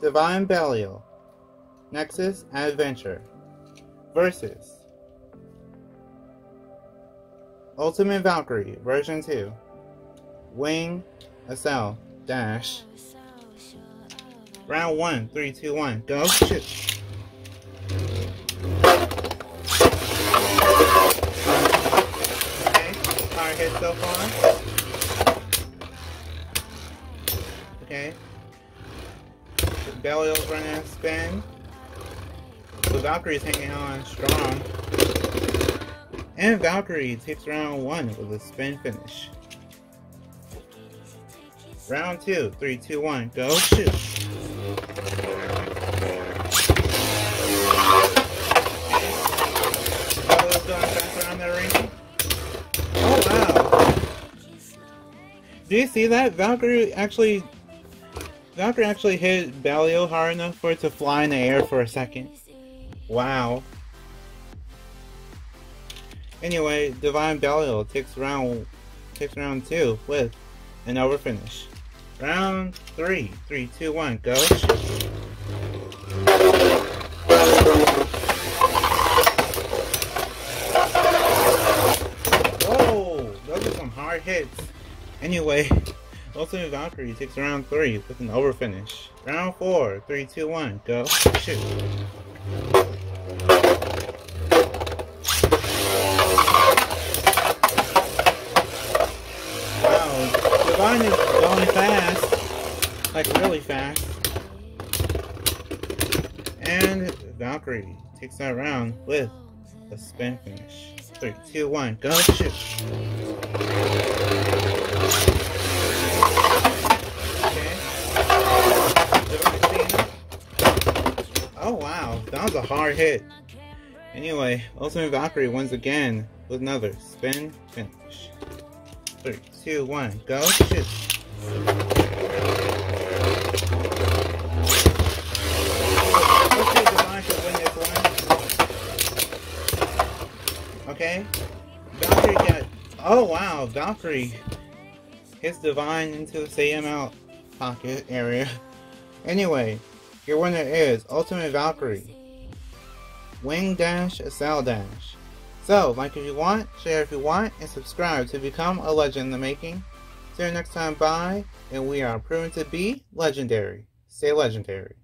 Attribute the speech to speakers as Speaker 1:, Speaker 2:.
Speaker 1: Divine Belial, Nexus and Adventure versus Ultimate Valkyrie version 2 Wing Accel Dash Round 1, 3, 2, 1, go shoot! Okay, hit so far. Belial's running a spin. The Valkyrie's hanging on strong. And Valkyrie takes round one with a spin finish. Round two, three, two, one, go shoot. Oh wow. Do you see that? Valkyrie actually Valkyrie actually hit Belial hard enough for it to fly in the air for a second. Wow. Anyway, Divine Belial takes round takes round two with an over finish. Round three, three, two, one, go. Whoa, those are some hard hits. Anyway, Ultimate Valkyrie takes round three with an over finish. Round four, three, two, one, go. Shoot. Wow, Divine is going fast. Like really fast. And Valkyrie takes that round with a spin finish. Three, two, one, go shoot. Okay. Divine Cena. Oh wow, that was a hard hit. Anyway, Ultimate Valkyrie once again with another spin finish. Three, two, one, go one. Okay. Valkyrie got Oh wow, Valkyrie hits Divine into the CML pocket area. Anyway, your winner is Ultimate Valkyrie. Wing Dash Accel Dash. So, like if you want, share if you want, and subscribe to become a legend in the making. See you next time, bye, and we are proven to be legendary. Stay legendary.